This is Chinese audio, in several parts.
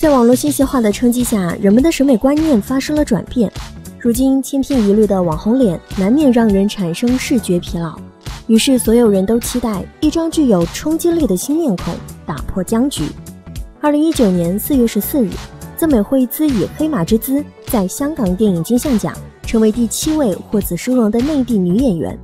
在网络信息化的冲击下，人们的审美观念发生了转变。如今千篇一律的网红脸，难免让人产生视觉疲劳。于是，所有人都期待一张具有冲击力的新面孔，打破僵局。二零一九年四月十四日，曾美惠孜以黑马之姿在香港电影金像奖成为第七位获此殊荣的内地女演员。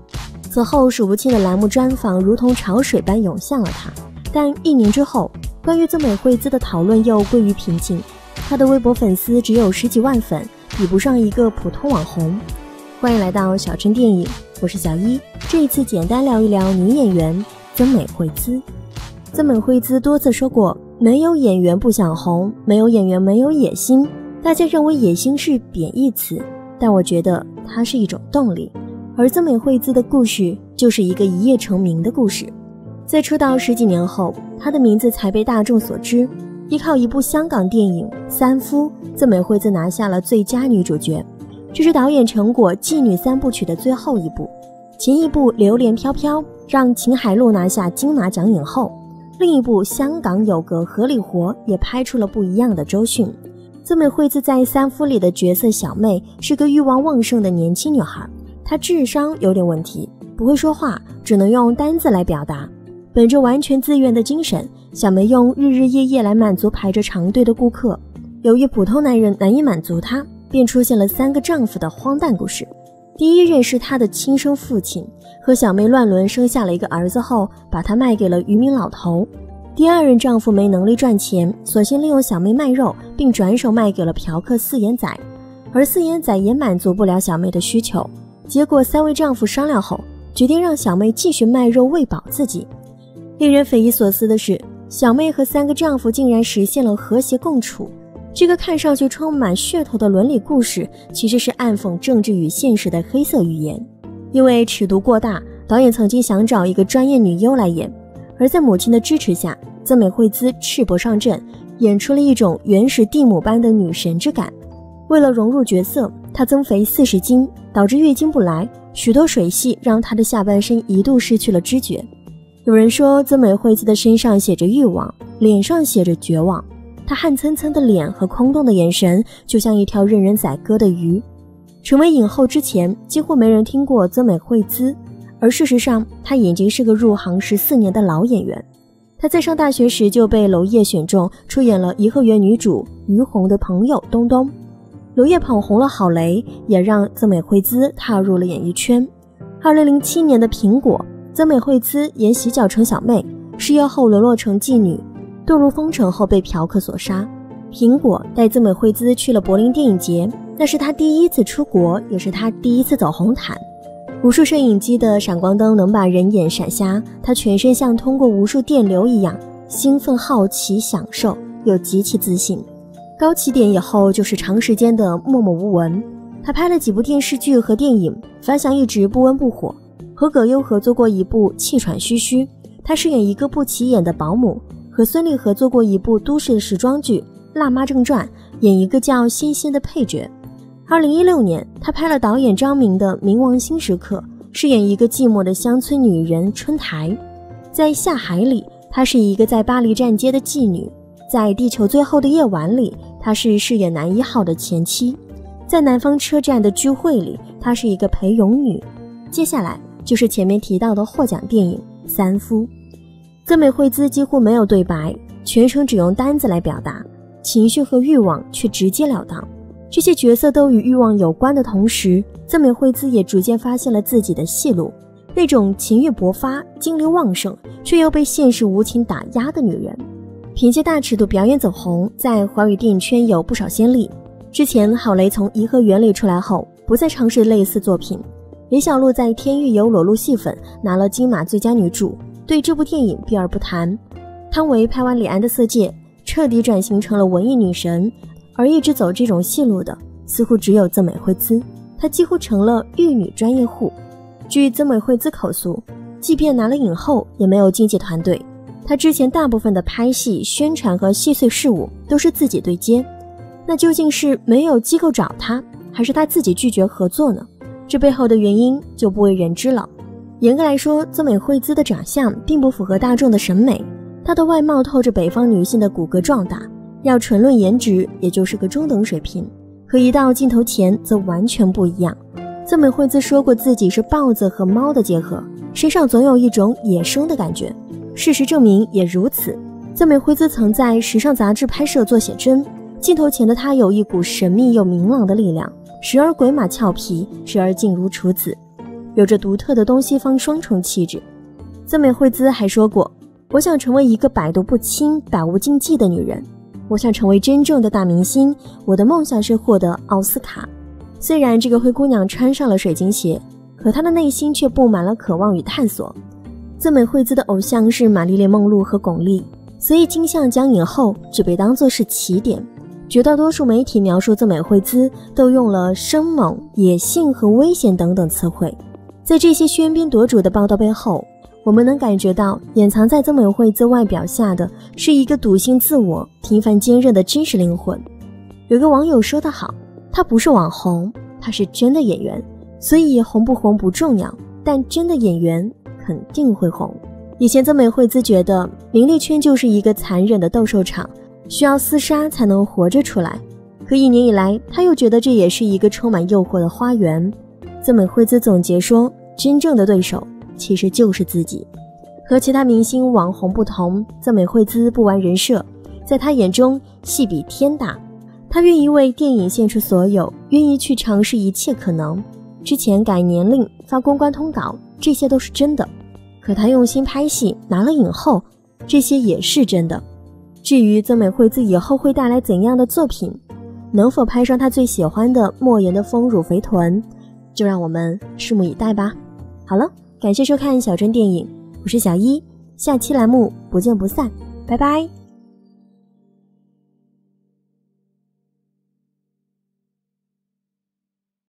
此后，数不清的栏目专访如同潮水般涌向了她。但一年之后，关于曾美惠孜的讨论又归于平静，她的微博粉丝只有十几万粉，比不上一个普通网红。欢迎来到小镇电影，我是小一。这一次简单聊一聊女演员曾美惠孜。曾美惠孜多次说过，没有演员不想红，没有演员没有野心。大家认为野心是贬义词，但我觉得它是一种动力。而曾美惠孜的故事就是一个一夜成名的故事。在出道十几年后，她的名字才被大众所知。依靠一部香港电影《三夫》，曾美惠子拿下了最佳女主角。这是导演成果妓女三部曲的最后一部。前一部《榴莲飘飘》让秦海璐拿下金马奖影后，另一部《香港有个合理活》也拍出了不一样的周迅。曾美惠子在《三夫》里的角色小妹是个欲望旺盛的年轻女孩，她智商有点问题，不会说话，只能用单字来表达。本着完全自愿的精神，小梅用日日夜夜来满足排着长队的顾客。由于普通男人难以满足她，便出现了三个丈夫的荒诞故事。第一任是她的亲生父亲，和小梅乱伦生下了一个儿子后，把她卖给了渔民老头。第二任丈夫没能力赚钱，索性利用小妹卖肉，并转手卖给了嫖客四眼仔。而四眼仔也满足不了小妹的需求，结果三位丈夫商量后，决定让小妹继续卖肉喂饱自己。令人匪夷所思的是，小妹和三个丈夫竟然实现了和谐共处。这个看上去充满噱头的伦理故事，其实是暗讽政治与现实的黑色语言。因为尺度过大，导演曾经想找一个专业女优来演，而在母亲的支持下，曾美惠孜赤膊上阵，演出了一种原始地母般的女神之感。为了融入角色，她增肥四十斤，导致月经不来，许多水戏让她的下半身一度失去了知觉。有人说，曾美惠孜的身上写着欲望，脸上写着绝望。她汗涔涔的脸和空洞的眼神，就像一条任人宰割的鱼。成为影后之前，几乎没人听过曾美惠孜，而事实上，她已经是个入行十四年的老演员。她在上大学时就被娄烨选中，出演了颐和园女主于红的朋友东东。娄烨捧红了郝蕾，也让曾美惠孜踏入了演艺圈。二零零七年的《苹果》。曾美惠孜演洗脚城小妹，失业后沦落成妓女，堕入风尘后被嫖客所杀。苹果带曾美惠孜去了柏林电影节，那是她第一次出国，也是她第一次走红毯。无数摄影机的闪光灯能把人眼闪瞎，她全身像通过无数电流一样，兴奋、好奇、享受，又极其自信。高起点以后就是长时间的默默无闻。她拍了几部电视剧和电影，反响一直不温不火。和葛优合作过一部《气喘吁吁》，她饰演一个不起眼的保姆；和孙俪合作过一部都市时装剧《辣妈正传》，演一个叫欣欣的配角。二零一六年，她拍了导演张明的《冥王星时刻》，饰演一个寂寞的乡村女人春台。在《下海》里，她是一个在巴黎站街的妓女；在《地球最后的夜晚》里，她是饰演男一号的前妻；在《南方车站的聚会》里，她是一个陪泳女。接下来。就是前面提到的获奖电影《三夫》，曾美惠孜几乎没有对白，全程只用单子来表达情绪和欲望，却直截了当。这些角色都与欲望有关的同时，曾美惠孜也逐渐发现了自己的戏路，那种情欲勃发、精力旺盛，却又被现实无情打压的女人。凭借大尺度表演走红，在华语电影圈有不少先例。之前郝蕾从《颐和园》里出来后，不再尝试类似作品。李小璐在《天狱》有裸露戏份，拿了金马最佳女主，对这部电影避而不谈。汤唯拍完李安的《色戒》，彻底转型成了文艺女神，而一直走这种戏路的，似乎只有曾美惠孜，她几乎成了玉女专业户。据曾美惠孜口述，即便拿了影后，也没有经纪团队，她之前大部分的拍戏、宣传和细碎事务都是自己对接。那究竟是没有机构找她，还是她自己拒绝合作呢？这背后的原因就不为人知了。严格来说，曾美惠子的长相并不符合大众的审美。她的外貌透着北方女性的骨骼壮大，要纯论颜值，也就是个中等水平。可一到镜头前，则完全不一样。曾美惠子说过自己是豹子和猫的结合，身上总有一种野生的感觉。事实证明也如此。曾美惠子曾在时尚杂志拍摄做写真，镜头前的她有一股神秘又明朗的力量，时而鬼马俏皮，时而静如处子，有着独特的东西方双重气质。曾美惠子还说过：“我想成为一个百毒不侵、百无禁忌的女人。我想成为真正的大明星。我的梦想是获得奥斯卡。”虽然这个灰姑娘穿上了水晶鞋，可她的内心却布满了渴望与探索。曾美惠子的偶像是玛丽莲梦露和巩俐，所以金像奖影后只被当作是起点。绝大多数媒体描述曾美惠子都用了生猛、野性和危险等等词汇。在这些喧宾夺主的报道背后，我们能感觉到掩藏在曾美惠子外表下的是一个笃信自我、平凡坚韧的真实灵魂。有个网友说得好。他不是网红，他是真的演员，所以红不红不重要，但真的演员肯定会红。以前曾美惠子觉得名利圈就是一个残忍的斗兽场，需要厮杀才能活着出来。可一年以来，他又觉得这也是一个充满诱惑的花园。曾美惠子总结说：“真正的对手其实就是自己。”和其他明星网红不同，曾美惠子不玩人设，在她眼中，戏比天大。他愿意为电影献出所有，愿意去尝试一切可能。之前改年龄、发公关通稿，这些都是真的。可他用心拍戏，拿了影后，这些也是真的。至于曾美惠子以后会带来怎样的作品，能否拍上她最喜欢的莫言的丰乳肥臀，就让我们拭目以待吧。好了，感谢收看小镇电影，我是小一，下期栏目不见不散，拜拜。